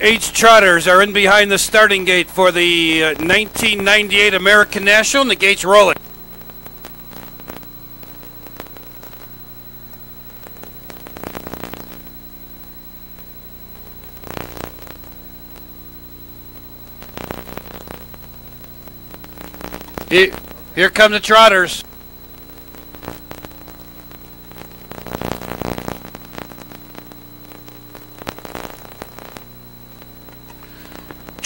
Age trotters are in behind the starting gate for the uh, 1998 American National, and the gate's rolling. Here come the trotters.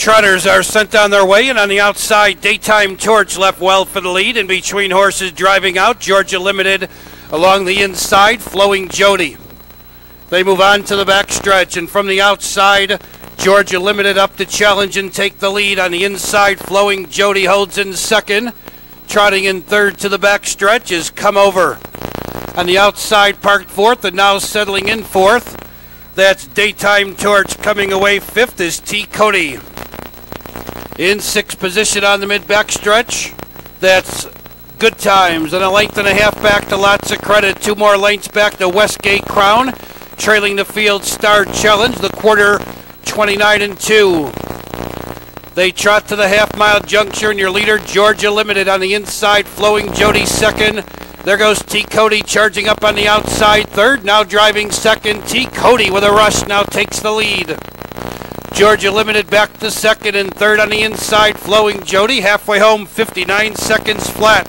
Trotters are sent on their way, and on the outside, Daytime Torch left well for the lead. In between horses driving out, Georgia Limited along the inside, Flowing Jody. They move on to the back stretch, and from the outside, Georgia Limited up to challenge and take the lead. On the inside, Flowing Jody holds in second. Trotting in third to the back stretch is Come Over. On the outside, parked fourth, and now settling in fourth. That's Daytime Torch coming away fifth is T. Cody. In sixth position on the mid back stretch, that's Good Times. And a length and a half back to Lots of Credit. Two more lengths back to Westgate Crown. Trailing the field Star Challenge, the quarter 29 and 2. They trot to the half mile juncture, and your leader, Georgia Limited, on the inside, flowing Jody second. There goes T. Cody charging up on the outside third, now driving second. T. Cody with a rush now takes the lead. Georgia Limited back to second and third on the inside, flowing Jody halfway home, 59 seconds flat.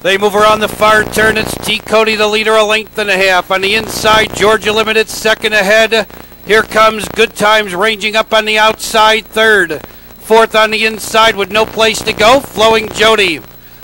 They move around the far turn. It's T. Cody, the leader, a length and a half. On the inside, Georgia Limited second ahead. Here comes Good Times ranging up on the outside, third. Fourth on the inside with no place to go, flowing Jody.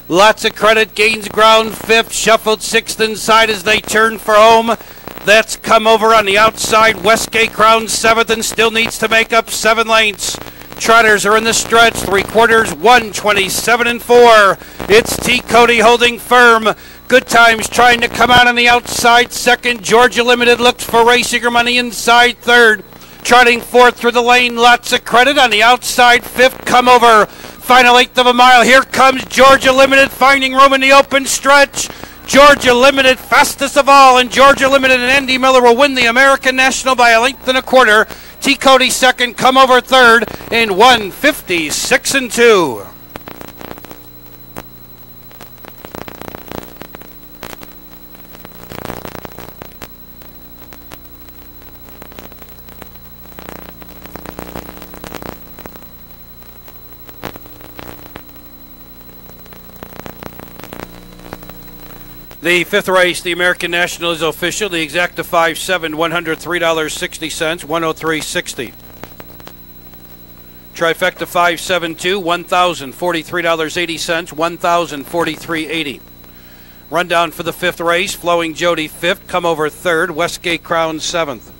Lots of credit, gains ground, fifth, shuffled sixth inside as they turn for home. That's come over on the outside. Westgate Crown seventh and still needs to make up seven lengths. Trotters are in the stretch, three quarters, 127 and four. It's T. Cody holding firm. Good times trying to come out on the outside. Second, Georgia Limited looks for Racingham on the inside. Third, trotting fourth through the lane. Lots of credit on the outside. Fifth, come over. Final eighth of a mile. Here comes Georgia Limited finding room in the open stretch. Georgia Limited, fastest of all, and Georgia Limited and Andy Miller will win the American National by a length and a quarter. T. Cody second, come over third in 156 and 2. The fifth race, the American National is official. The exacta 5-7, $103.60, 103.60. Trifecta 572, $1,043.80, 1043 Rundown for the fifth race, Flowing Jody fifth, come over third, Westgate Crown seventh.